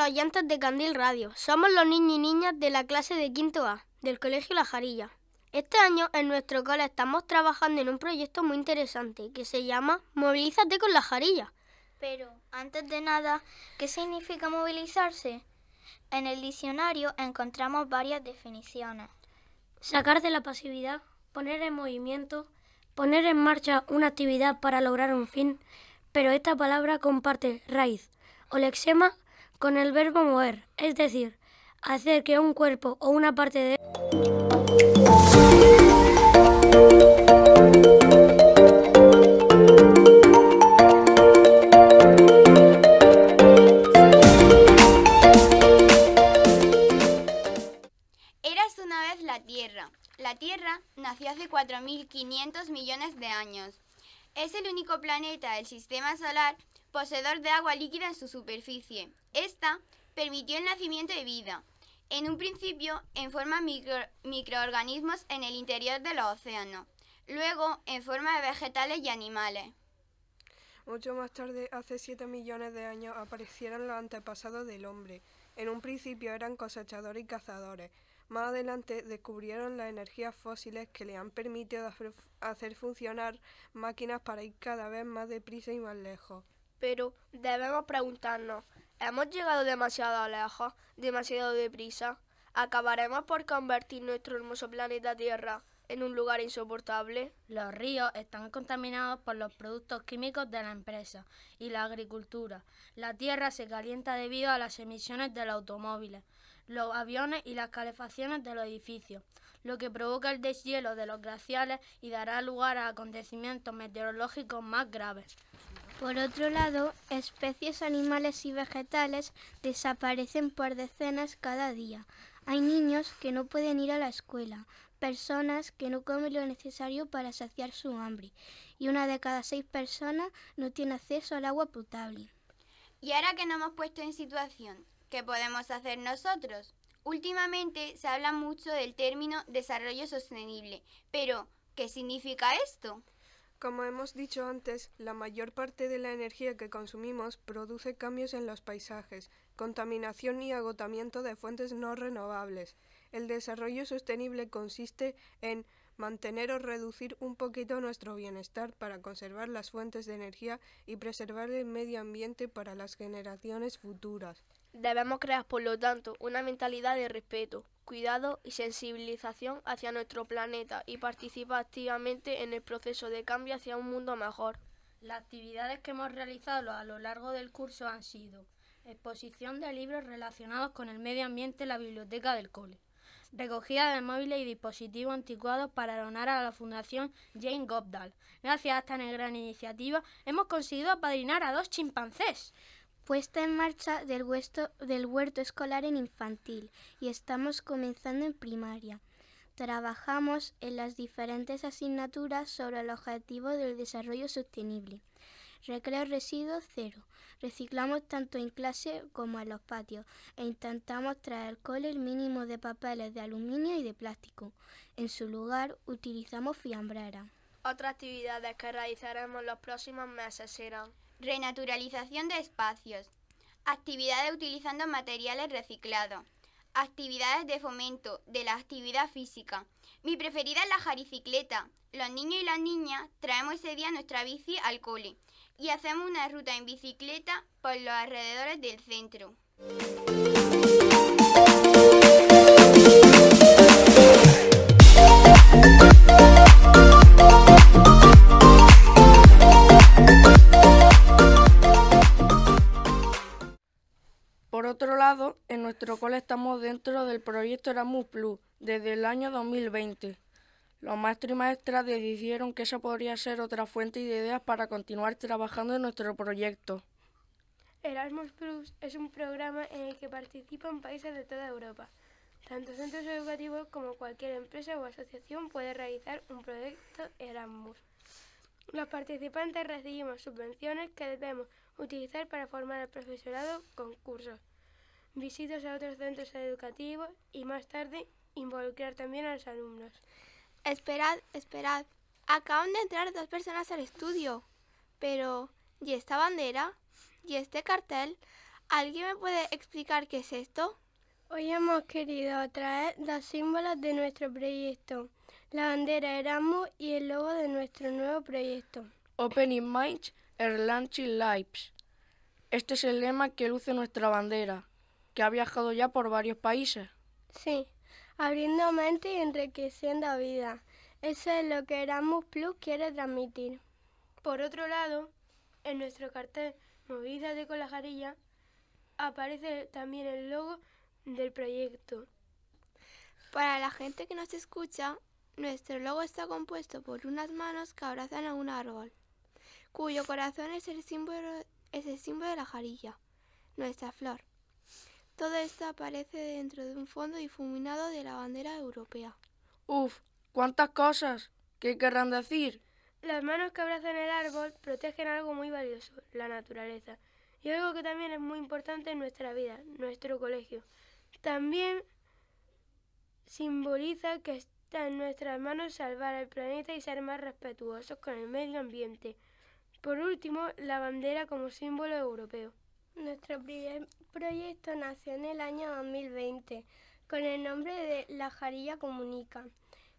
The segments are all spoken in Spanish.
los oyentes de Candil Radio. Somos los niños y niñas de la clase de quinto A, del Colegio La Jarilla. Este año en nuestro cole estamos trabajando en un proyecto muy interesante que se llama Movilízate con la Jarilla. Pero, antes de nada, ¿qué significa movilizarse? En el diccionario encontramos varias definiciones. Sacar de la pasividad, poner en movimiento, poner en marcha una actividad para lograr un fin, pero esta palabra comparte raíz o lexema con el verbo mover, es decir, hacer que un cuerpo o una parte de... Eras una vez la Tierra. La Tierra nació hace 4.500 millones de años. Es el único planeta del sistema solar poseedor de agua líquida en su superficie. Esta permitió el nacimiento de vida, en un principio en forma micro, microorganismos en el interior de los océanos, luego en forma de vegetales y animales. Mucho más tarde, hace 7 millones de años, aparecieron los antepasados del hombre. En un principio eran cosechadores y cazadores. Más adelante descubrieron las energías fósiles que le han permitido hacer funcionar máquinas para ir cada vez más deprisa y más lejos. Pero debemos preguntarnos, ¿hemos llegado demasiado lejos, demasiado deprisa? ¿Acabaremos por convertir nuestro hermoso planeta Tierra en un lugar insoportable? Los ríos están contaminados por los productos químicos de la empresa y la agricultura. La tierra se calienta debido a las emisiones de los automóviles, los aviones y las calefacciones de los edificios, lo que provoca el deshielo de los glaciales y dará lugar a acontecimientos meteorológicos más graves. Por otro lado, especies animales y vegetales desaparecen por decenas cada día. Hay niños que no pueden ir a la escuela, personas que no comen lo necesario para saciar su hambre y una de cada seis personas no tiene acceso al agua potable. Y ahora que nos hemos puesto en situación, ¿qué podemos hacer nosotros? Últimamente se habla mucho del término desarrollo sostenible, pero ¿qué significa esto? Como hemos dicho antes, la mayor parte de la energía que consumimos produce cambios en los paisajes, contaminación y agotamiento de fuentes no renovables. El desarrollo sostenible consiste en mantener o reducir un poquito nuestro bienestar para conservar las fuentes de energía y preservar el medio ambiente para las generaciones futuras. Debemos crear, por lo tanto, una mentalidad de respeto, cuidado y sensibilización hacia nuestro planeta y participar activamente en el proceso de cambio hacia un mundo mejor. Las actividades que hemos realizado a lo largo del curso han sido exposición de libros relacionados con el medio ambiente en la biblioteca del cole, recogida de móviles y dispositivos anticuados para donar a la Fundación Jane Goodall. Gracias a esta gran iniciativa hemos conseguido apadrinar a dos chimpancés puesta en marcha del huerto, escolar en infantil y estamos comenzando en primaria. Trabajamos en las diferentes asignaturas sobre el objetivo del desarrollo sostenible. Recreo residuos cero. Reciclamos tanto en clase como en los patios e intentamos traer al cole el mínimo de papeles de aluminio y de plástico. En su lugar utilizamos fiambrera. Otras actividades que realizaremos los próximos meses serán renaturalización de espacios, actividades utilizando materiales reciclados, actividades de fomento de la actividad física. Mi preferida es la jaricicleta. Los niños y las niñas traemos ese día nuestra bici al cole y hacemos una ruta en bicicleta por los alrededores del centro. En nuestro cole estamos dentro del proyecto Erasmus Plus desde el año 2020. Los maestros y maestras decidieron que esa podría ser otra fuente de ideas para continuar trabajando en nuestro proyecto. Erasmus Plus es un programa en el que participan países de toda Europa. Tanto centros educativos como cualquier empresa o asociación puede realizar un proyecto Erasmus. Los participantes recibimos subvenciones que debemos utilizar para formar al profesorado con cursos, visitas a otros centros educativos y más tarde involucrar también a los alumnos. Esperad, esperad. Acaban de entrar dos personas al estudio. Pero, ¿y esta bandera? ¿Y este cartel? ¿Alguien me puede explicar qué es esto? Hoy hemos querido traer los símbolos de nuestro proyecto, la bandera Erasmus y el logo de nuestro nuevo proyecto. Opening Minds, Erlanching Lives. Este es el lema que luce nuestra bandera, que ha viajado ya por varios países. Sí, abriendo mente y enriqueciendo vida. Eso es lo que Erasmus Plus quiere transmitir. Por otro lado, en nuestro cartel Movidas con la Jarilla aparece también el logo del proyecto. Para la gente que nos escucha, nuestro logo está compuesto por unas manos que abrazan a un árbol, cuyo corazón es el símbolo, es el símbolo de la jarilla, nuestra flor. Todo esto aparece dentro de un fondo difuminado de la bandera europea. Uf, ¿cuántas cosas? ¿Qué querrán decir? Las manos que abrazan el árbol protegen algo muy valioso, la naturaleza, y algo que también es muy importante en nuestra vida, nuestro colegio. También simboliza que está en nuestras manos salvar el planeta y ser más respetuosos con el medio ambiente. Por último, la bandera como símbolo europeo. Nuestro primer proyecto nació en el año 2020 con el nombre de La Jarilla Comunica.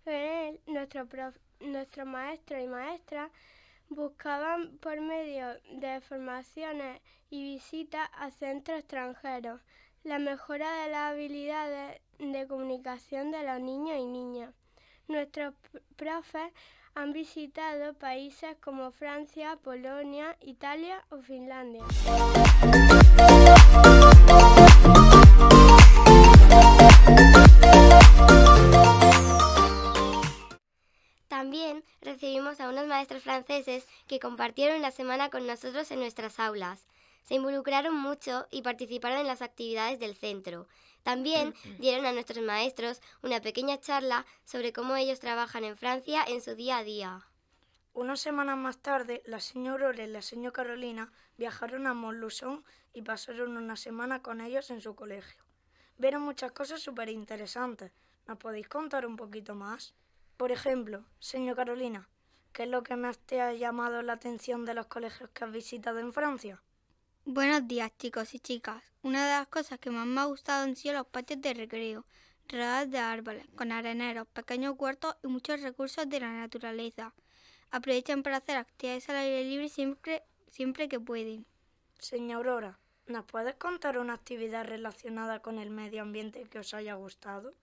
En él, nuestro prof nuestros maestros y maestras buscaban por medio de formaciones y visitas a centros extranjeros la mejora de las habilidades de comunicación de los niños y niñas. Nuestros profes han visitado países como Francia, Polonia, Italia o Finlandia. También recibimos a unos maestros franceses que compartieron la semana con nosotros en nuestras aulas. Se involucraron mucho y participaron en las actividades del centro. También dieron a nuestros maestros una pequeña charla sobre cómo ellos trabajan en Francia en su día a día. Una semana más tarde, la señora y la señora Carolina viajaron a Montluçon y pasaron una semana con ellos en su colegio. Vieron muchas cosas súper interesantes. ¿Nos podéis contar un poquito más? Por ejemplo, señor Carolina, ¿qué es lo que más te ha llamado la atención de los colegios que has visitado en Francia? Buenos días, chicos y chicas. Una de las cosas que más me ha gustado han sido los patios de recreo, rodeados de árboles, con areneros, pequeños huertos y muchos recursos de la naturaleza. Aprovechan para hacer actividades al aire libre siempre, siempre que pueden. Señor Aurora, ¿nos puedes contar una actividad relacionada con el medio ambiente que os haya gustado?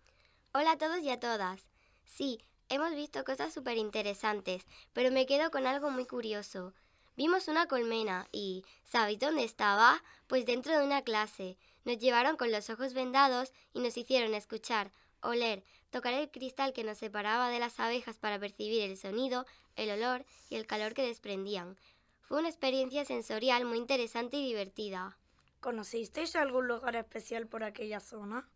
Hola a todos y a todas. Sí, Hemos visto cosas súper interesantes, pero me quedo con algo muy curioso. Vimos una colmena y, ¿sabéis dónde estaba? Pues dentro de una clase. Nos llevaron con los ojos vendados y nos hicieron escuchar, oler, tocar el cristal que nos separaba de las abejas para percibir el sonido, el olor y el calor que desprendían. Fue una experiencia sensorial muy interesante y divertida. ¿Conocisteis algún lugar especial por aquella zona?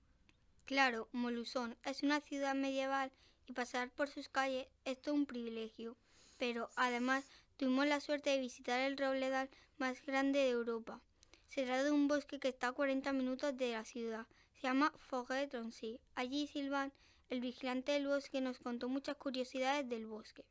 Claro, Molusón es una ciudad medieval y pasar por sus calles es todo un privilegio, pero además tuvimos la suerte de visitar el robledal más grande de Europa. Se trata de un bosque que está a 40 minutos de la ciudad. Se llama Forêt Troncy. Allí Silvan, el vigilante del bosque, nos contó muchas curiosidades del bosque.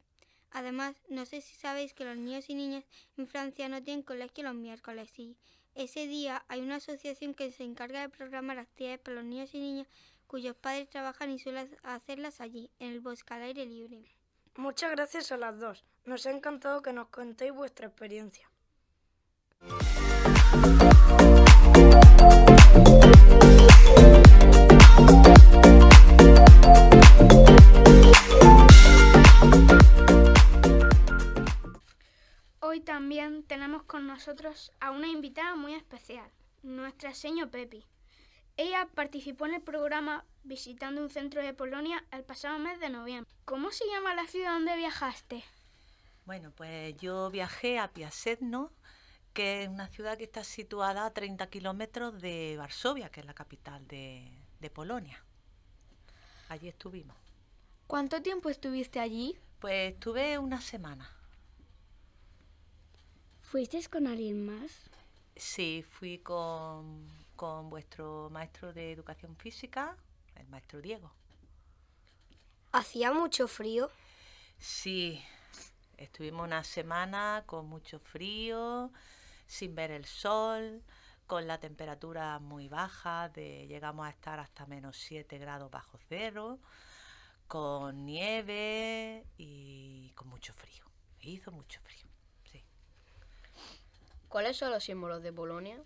Además, no sé si sabéis que los niños y niñas en Francia no tienen colegio los miércoles y ese día hay una asociación que se encarga de programar actividades para los niños y niñas cuyos padres trabajan y suelen hacerlas allí, en el bosque al aire libre. Muchas gracias a las dos. Nos ha encantado que nos contéis vuestra experiencia. Hoy también tenemos con nosotros a una invitada muy especial, nuestra señor Pepi. Ella participó en el programa visitando un centro de Polonia el pasado mes de noviembre. ¿Cómo se llama la ciudad donde viajaste? Bueno, pues yo viajé a Piasetno, que es una ciudad que está situada a 30 kilómetros de Varsovia, que es la capital de, de Polonia. Allí estuvimos. ¿Cuánto tiempo estuviste allí? Pues estuve una semana. ¿Fuiste con alguien más? Sí, fui con con vuestro maestro de educación física, el maestro Diego. ¿Hacía mucho frío? Sí, estuvimos una semana con mucho frío, sin ver el sol, con la temperatura muy baja, de, llegamos a estar hasta menos 7 grados bajo cero, con nieve y con mucho frío. Hizo mucho frío, sí. ¿Cuáles son los símbolos de Polonia?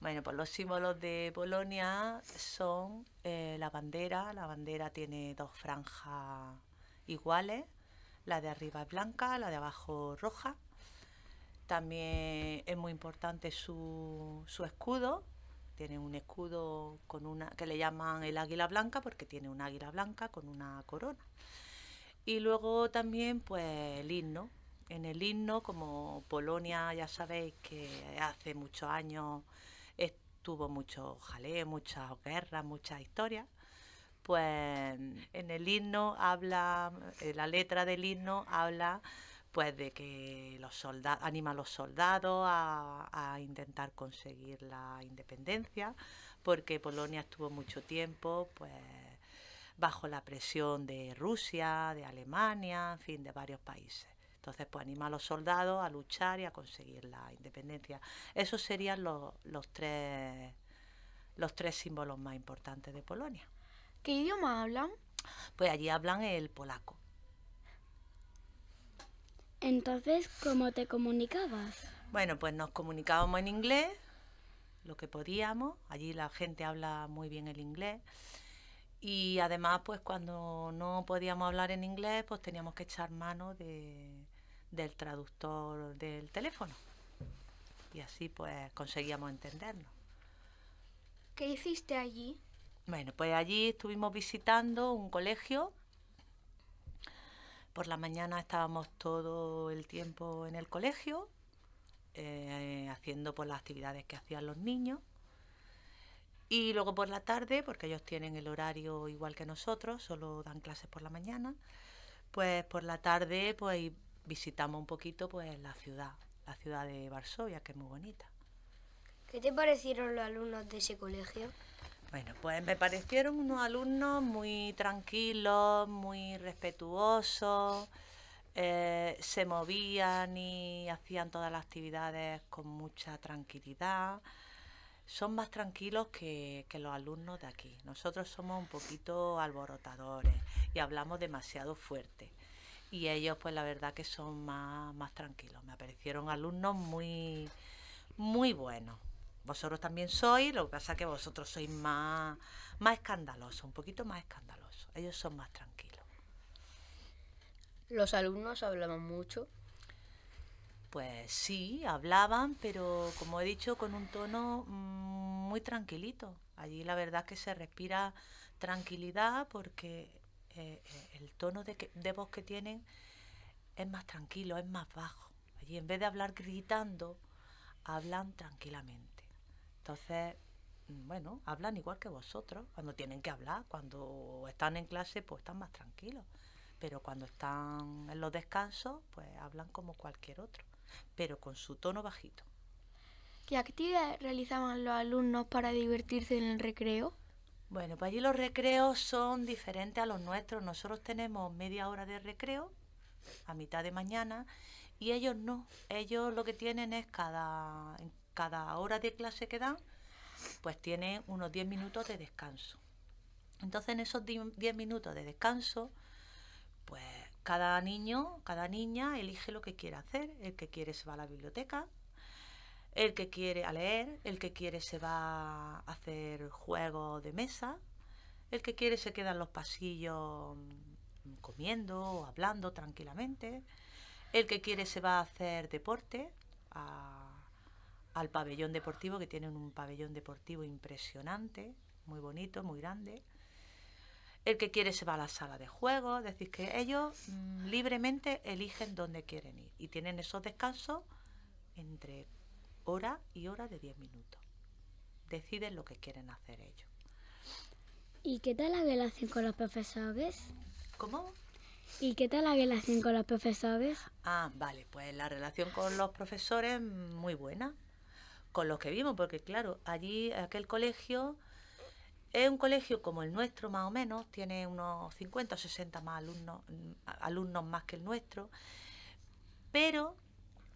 Bueno, pues los símbolos de Polonia son eh, la bandera. La bandera tiene dos franjas iguales. La de arriba es blanca, la de abajo roja. También es muy importante su, escudo. Tiene un escudo con una que le llaman el águila blanca porque tiene un águila blanca con una corona. Y luego también pues el himno. En el himno, como Polonia ya sabéis que hace muchos años tuvo mucho jaleo, muchas guerras, muchas historias. Pues en el himno habla, la letra del himno habla pues de que los soldados anima a los soldados a, a, intentar conseguir la independencia porque Polonia estuvo mucho tiempo pues bajo la presión de Rusia, de Alemania, en fin, de varios países. Entonces, pues anima a los soldados a luchar y a conseguir la independencia. Esos serían los, los, tres, los tres símbolos más importantes de Polonia. ¿Qué idioma hablan? Pues allí hablan el polaco. Entonces, ¿cómo te comunicabas? Bueno, pues nos comunicábamos en inglés, lo que podíamos. Allí la gente habla muy bien el inglés. Y además, pues cuando no podíamos hablar en inglés, pues teníamos que echar mano de, del traductor del teléfono. Y así pues conseguíamos entendernos. ¿Qué hiciste allí? Bueno, pues allí estuvimos visitando un colegio. Por la mañana estábamos todo el tiempo en el colegio, eh, haciendo pues, las actividades que hacían los niños. Y luego por la tarde, porque ellos tienen el horario igual que nosotros, solo dan clases por la mañana, pues por la tarde pues visitamos un poquito pues la ciudad, la ciudad de Varsovia, que es muy bonita. ¿Qué te parecieron los alumnos de ese colegio? Bueno, pues me parecieron unos alumnos muy tranquilos, muy respetuosos, eh, se movían y hacían todas las actividades con mucha tranquilidad. Son más tranquilos que, que los alumnos de aquí. Nosotros somos un poquito alborotadores y hablamos demasiado fuerte. Y ellos, pues la verdad que son más, más tranquilos. Me aparecieron alumnos muy, muy buenos. Vosotros también sois, lo que pasa es que vosotros sois más, más escandalosos, un poquito más escandalosos. Ellos son más tranquilos. ¿Los alumnos hablaban mucho? Pues sí, hablaban, pero como he dicho, con un tono mm, muy tranquilito. Allí la verdad es que se respira tranquilidad porque eh, eh, el tono de, que, de voz que tienen es más tranquilo, es más bajo. Allí en vez de hablar gritando, hablan tranquilamente. Entonces, mm, bueno, hablan igual que vosotros, cuando tienen que hablar, cuando están en clase, pues están más tranquilos. Pero cuando están en los descansos, pues hablan como cualquier otro, pero con su tono bajito. ¿Qué actividades realizaban los alumnos para divertirse en el recreo? Bueno, pues allí los recreos son diferentes a los nuestros. Nosotros tenemos media hora de recreo a mitad de mañana y ellos no. Ellos lo que tienen es cada, cada hora de clase que dan, pues tienen unos 10 minutos de descanso. Entonces en esos 10 minutos de descanso, pues cada niño, cada niña elige lo que quiere hacer. El que quiere se va a la biblioteca, el que quiere a leer, el que quiere se va a hacer juegos de mesa, el que quiere se queda en los pasillos mm, comiendo o hablando tranquilamente, el que quiere se va a hacer deporte al pabellón deportivo, que tienen un pabellón deportivo impresionante, muy bonito, muy grande. El que quiere se va a la sala de juegos, es decir, que ellos mmm, libremente eligen dónde quieren ir y tienen esos descansos entre hora y hora de 10 minutos. Deciden lo que quieren hacer ellos. ¿Y qué tal la relación con los profesores? ¿Cómo? ¿Y qué tal la relación con los profesores? Ah, vale, pues la relación con los profesores muy buena, con los que vimos, porque claro, allí aquel colegio es un colegio como el nuestro más o menos, tiene unos 50 o 60 más alumnos, alumnos más que el nuestro, pero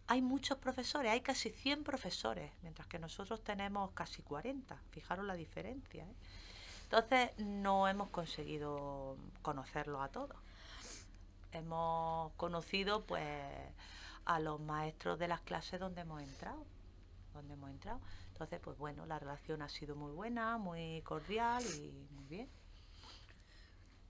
hay muchos profesores, hay casi 100 profesores, mientras que nosotros tenemos casi 40. Fijaros la diferencia. ¿eh? Entonces no hemos conseguido conocerlos a todos. Hemos conocido pues a los maestros de las clases donde hemos entrado, donde hemos entrado. Entonces, pues bueno, la relación ha sido muy buena, muy cordial y muy bien.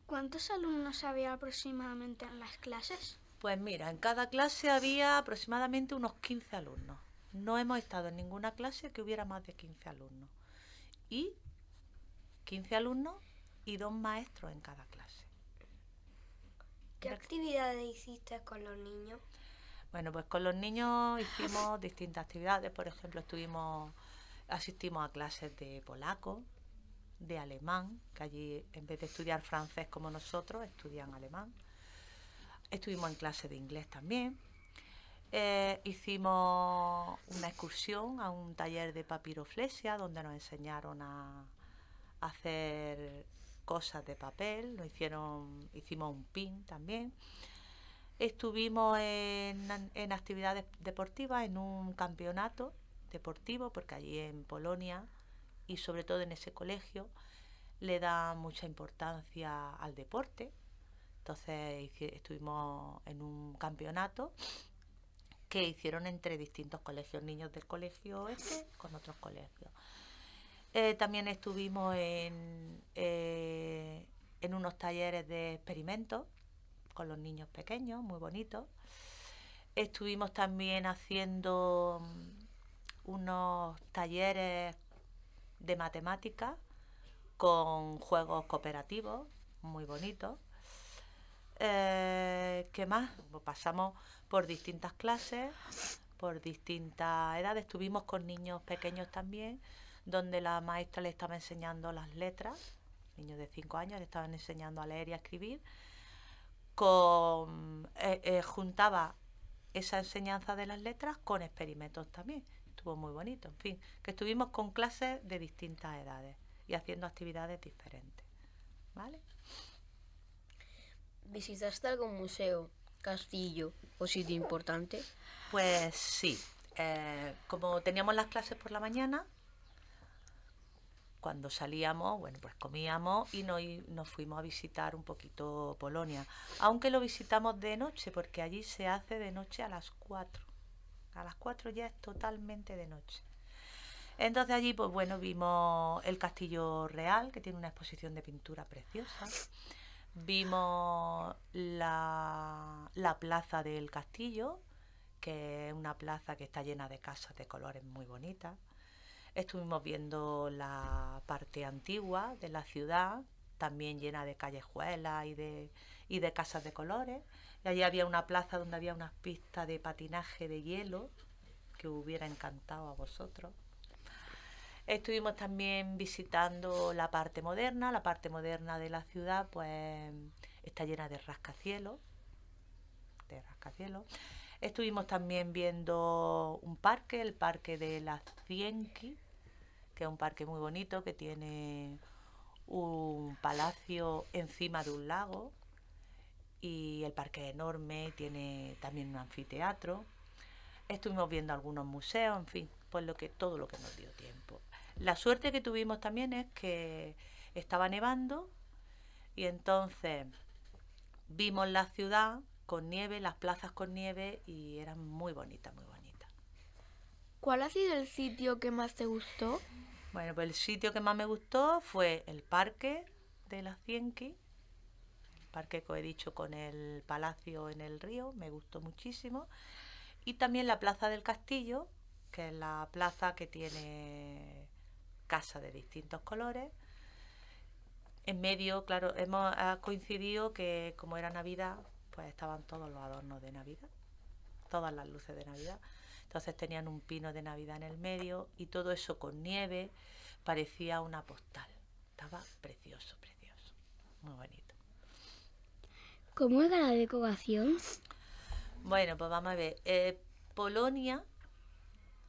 ¿Cuántos alumnos había aproximadamente en las clases? Pues mira, en cada clase había aproximadamente unos 15 alumnos. No hemos estado en ninguna clase que hubiera más de 15 alumnos. Y 15 alumnos y dos maestros en cada clase. ¿Qué actividades hiciste con los niños? Bueno, pues con los niños hicimos distintas actividades. Por ejemplo, estuvimos, asistimos a clases de polaco, de alemán, que allí en vez de estudiar francés como nosotros, estudian alemán. Estuvimos en clase de inglés también. Eh, hicimos una excursión a un taller de papiroflexia donde nos enseñaron a, hacer cosas de papel, nos hicieron, hicimos un pin también. Estuvimos en, en, actividades deportivas, en un campeonato deportivo, porque allí en Polonia y sobre todo en ese colegio le da mucha importancia al deporte entonces estuvimos en un campeonato que hicieron entre distintos colegios, niños del colegio este con otros colegios. Eh, también estuvimos en, eh, en unos talleres de experimentos con los niños pequeños, muy bonitos. Estuvimos también haciendo mm, unos talleres de matemáticas con juegos cooperativos, muy bonitos. Eh, ¿Qué más? Pues pasamos por distintas clases, por distintas edades. Estuvimos con niños pequeños también, donde la maestra le estaba enseñando las letras, niños de 5 años le estaban enseñando a leer y a escribir. Eh, eh, juntaba esa enseñanza de las letras con experimentos también. Estuvo muy bonito. En fin, que estuvimos con clases de distintas edades y haciendo actividades diferentes. ¿Vale? ¿Visitaste algún museo, castillo o sitio importante? Pues sí. Eh, como teníamos las clases por la mañana, cuando salíamos, bueno, pues comíamos y nos, fuimos a visitar un poquito Polonia. Aunque lo visitamos de noche, porque allí se hace de noche a las 4. A las 4 ya es totalmente de noche. Entonces allí, pues bueno, vimos el Castillo Real, que tiene una exposición de pintura preciosa. Vimos la, plaza del castillo, que es una plaza que está llena de casas de colores muy bonitas. Estuvimos viendo la parte antigua de la ciudad, también llena de callejuelas y de, y de casas de colores. Y allí había una plaza donde había unas pistas de patinaje de hielo que hubiera encantado a vosotros. Estuvimos también visitando la parte moderna, la parte moderna de la ciudad, pues está llena de rascacielos, de rascacielos. Estuvimos también viendo un parque, el parque de la Cienki, que es un parque muy bonito que tiene un palacio encima de un lago y el parque es enorme, tiene también un anfiteatro. Estuvimos viendo algunos museos, en fin, pues lo que todo lo que nos dio tiempo. La suerte que tuvimos también es que estaba nevando y entonces vimos la ciudad con nieve, las plazas con nieve y eran muy bonitas, muy bonitas. ¿Cuál ha sido el sitio que más te gustó? Bueno, pues el sitio que más me gustó fue el parque de la Cienqui, el parque que he dicho con el palacio en el río, me gustó muchísimo, y también la plaza del castillo, que es la plaza que tiene casa de distintos colores. En medio, claro, hemos coincidido que como era Navidad, pues estaban todos los adornos de Navidad, todas las luces de Navidad. Entonces tenían un pino de Navidad en el medio y todo eso con nieve parecía una postal. Estaba precioso, precioso, muy bonito. ¿Cómo era la decoración? Bueno, pues vamos a ver. Eh, Polonia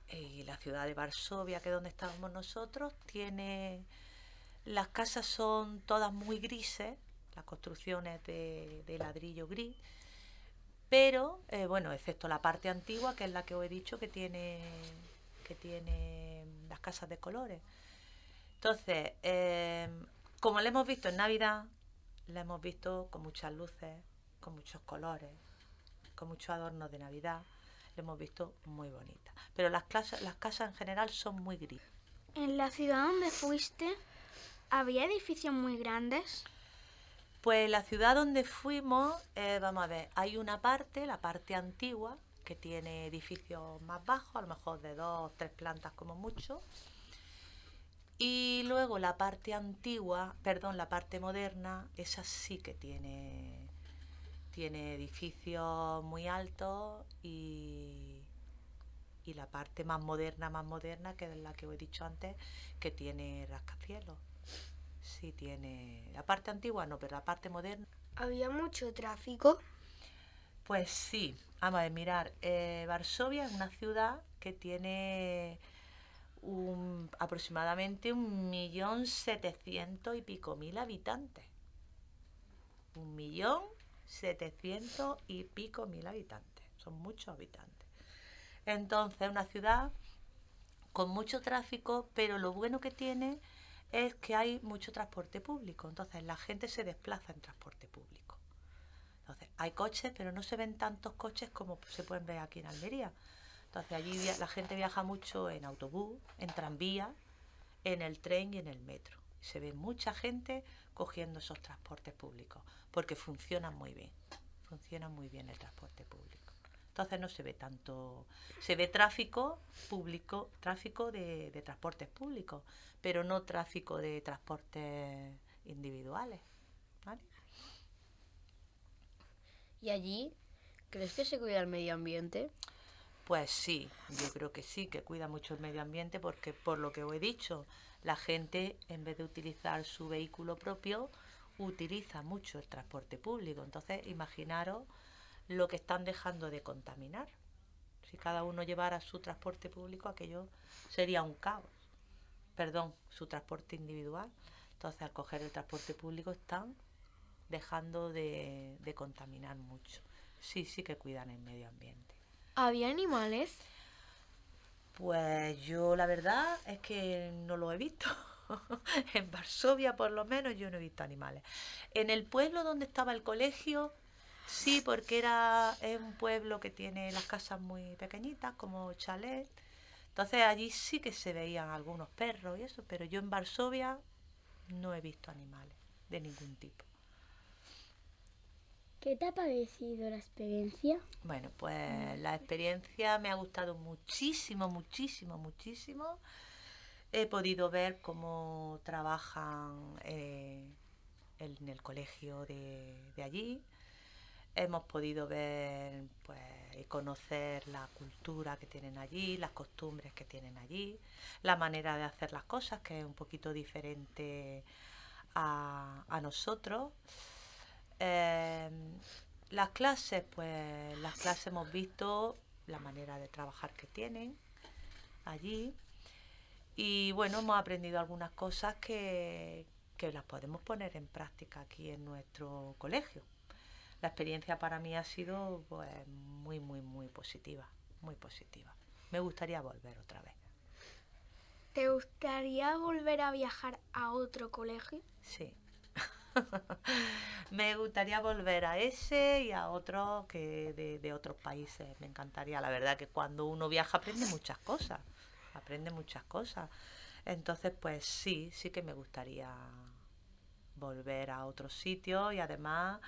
y la ciudad de Varsovia, que es donde estábamos nosotros, tiene las casas son todas muy grises, las construcciones de, ladrillo gris, Pero, eh, bueno, excepto la parte antigua, que es la que os he dicho que tiene, que tiene las casas de colores. Entonces, eh, como la hemos visto en Navidad, la hemos visto con muchas luces, con muchos colores, con muchos adornos de Navidad. La hemos visto muy bonita. Pero las, las casas en general son muy grises. ¿En la ciudad donde fuiste había edificios muy grandes? Pues la ciudad donde fuimos, eh, vamos a ver, hay una parte, la parte antigua, que tiene edificios más bajos, a lo mejor de dos, tres plantas como mucho. Y luego la parte antigua, perdón, la parte moderna, esa sí que tiene, tiene edificios muy altos y, y la parte más moderna, más moderna, que es la que os he dicho antes, que tiene rascacielos sí tiene. La parte antigua no, pero la parte moderna. ¿Había mucho tráfico? Pues sí. Vamos a mirar. Eh, Varsovia es una ciudad que tiene un, aproximadamente un millón setecientos y pico mil habitantes. Un millón setecientos y pico mil habitantes. Son muchos habitantes. Entonces, es una ciudad con mucho tráfico, pero lo bueno que tiene es que hay mucho transporte público, entonces la gente se desplaza en transporte público. Entonces, hay coches, pero no se ven tantos coches como se pueden ver aquí en Almería. Entonces, allí la gente viaja mucho en autobús, en tranvía, en el tren y en el metro. Se ve mucha gente cogiendo esos transportes públicos, porque funcionan muy bien. Funciona muy bien el transporte público. Entonces no se ve tanto, se ve tráfico público, tráfico de, de transportes públicos, pero no tráfico de transportes individuales. ¿Y allí crees que se cuida el medio ambiente? Pues sí, yo creo que sí, que cuida mucho el medio ambiente porque por lo que os he dicho, la gente en vez de utilizar su vehículo propio, utiliza mucho el transporte público. Entonces, imaginaros lo que están dejando de contaminar. Si cada uno llevara su transporte público, aquello sería un caos perdón, su transporte individual. Entonces, al coger el transporte público están dejando de, contaminar mucho. Sí, sí que cuidan el medio ambiente. ¿Había animales? Pues yo la verdad es que no lo he visto. en Varsovia por lo menos yo no he visto animales. En el pueblo donde estaba el colegio, sí, porque era un pueblo que tiene las casas muy pequeñitas, como chalet. Entonces allí sí que se veían algunos perros y eso, pero yo en Varsovia no he visto animales de ningún tipo. ¿Qué te ha parecido la experiencia? Bueno, pues la experiencia me ha gustado muchísimo, muchísimo, muchísimo. He podido ver cómo trabajan eh, en el colegio de, de allí. Hemos podido ver pues, y conocer la cultura que tienen allí, las costumbres que tienen allí, la manera de hacer las cosas, que es un poquito diferente a, nosotros. Eh, las clases, pues las clases hemos visto la manera de trabajar que tienen allí. Y bueno, hemos aprendido algunas cosas que, que las podemos poner en práctica aquí en nuestro colegio la experiencia para mí ha sido pues, muy, muy, muy positiva, muy positiva. Me gustaría volver otra vez. ¿Te gustaría volver a viajar a otro colegio? Sí. me gustaría volver a ese y a otros que de, otros países. Me encantaría. La verdad que cuando uno viaja aprende muchas cosas. Aprende muchas cosas. Entonces, pues sí, sí que me gustaría volver a otros sitios y además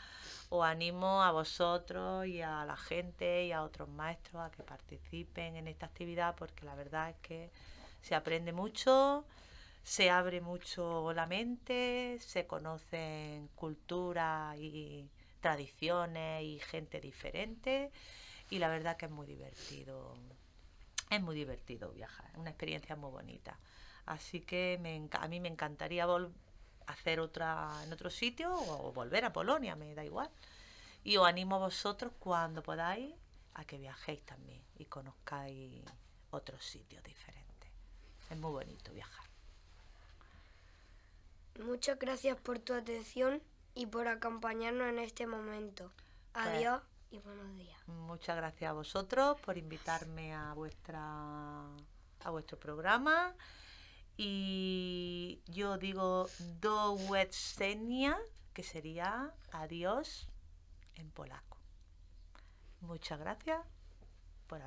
os animo a vosotros y a la gente y a otros maestros a que participen en esta actividad porque la verdad es que se aprende mucho, se abre mucho la mente, se conocen culturas y tradiciones y gente diferente y la verdad que es muy divertido. Es muy divertido viajar, es una experiencia muy bonita. Así que a mí me encantaría hacer otra en otro sitio o volver a Polonia, me da igual. Y os animo a vosotros cuando podáis a que viajéis también y conozcáis otros sitios diferentes. Es muy bonito viajar. Muchas gracias por tu atención y por acompañarnos en este momento. Pues, Adiós. y buenos días. Muchas gracias a vosotros por invitarme a vuestra a vuestro programa. Y yo digo do widzenia, que sería adiós en polaco. Muchas gracias por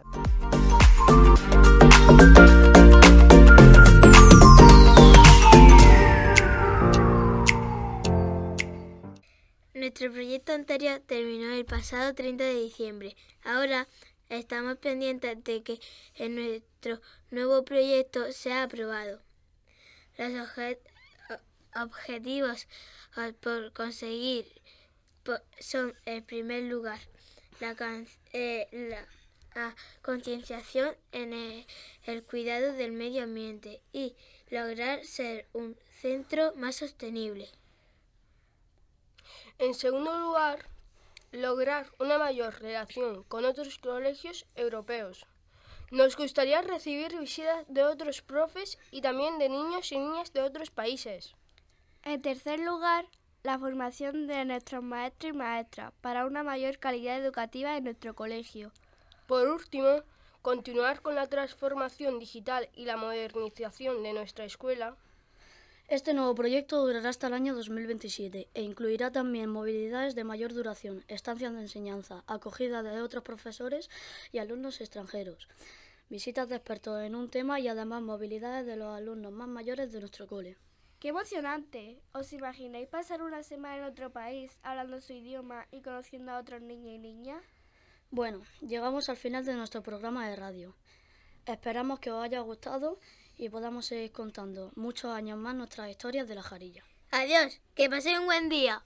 Nuestro proyecto anterior terminó el pasado 30 de diciembre. Ahora estamos pendientes de que en nuestro nuevo proyecto sea aprobado. Los objetivos por conseguir son, en primer lugar, la, eh, concienciación en el cuidado del medio ambiente y lograr ser un centro más sostenible. En segundo lugar, lograr una mayor relación con otros colegios europeos. Nos gustaría recibir visitas de otros profes y también de niños y niñas de otros países. En tercer lugar, la formación de nuestros maestros y maestras para una mayor calidad educativa en nuestro colegio. Por último, continuar con la transformación digital y la modernización de nuestra escuela. Este nuevo proyecto durará hasta el año 2027 e incluirá también movilidades de mayor duración, estancias de enseñanza, acogida de otros profesores y alumnos extranjeros, visitas de expertos en un tema y además movilidades de los alumnos más mayores de nuestro cole. ¡Qué emocionante! ¿Os imagináis pasar una semana en otro país hablando su idioma y conociendo a otros niños y niñas? Bueno, llegamos al final de nuestro programa de radio. Esperamos que os haya gustado y podamos seguir contando muchos años más nuestras historias de la jarilla. Adiós, que paséis un buen día.